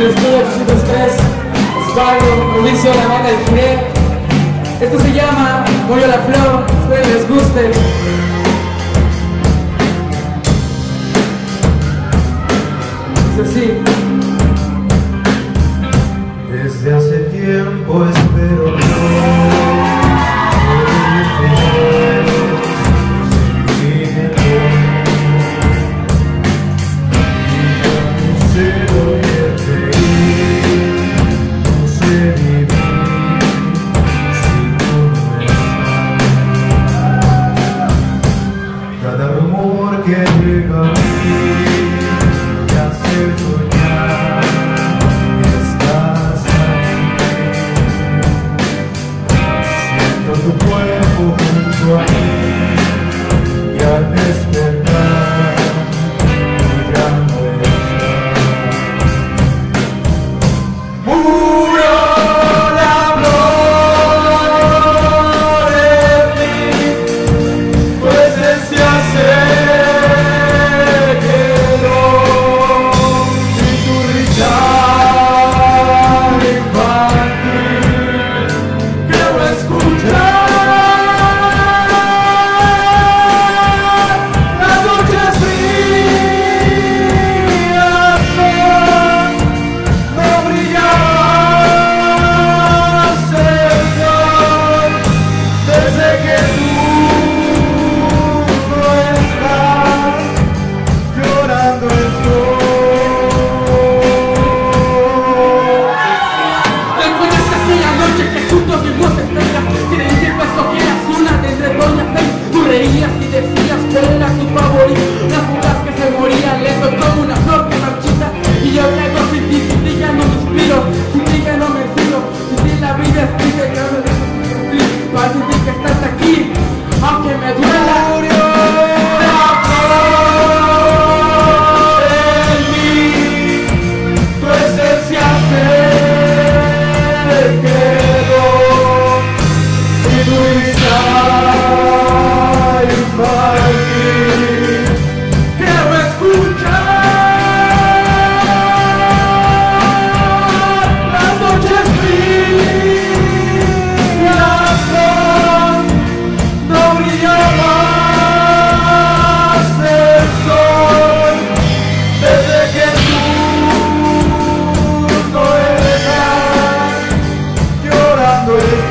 del estudio 803, Osvaldo, Mauricio, la banda de Juré. Esto se llama Voy la Flor, espero les guste. Ooh! buscando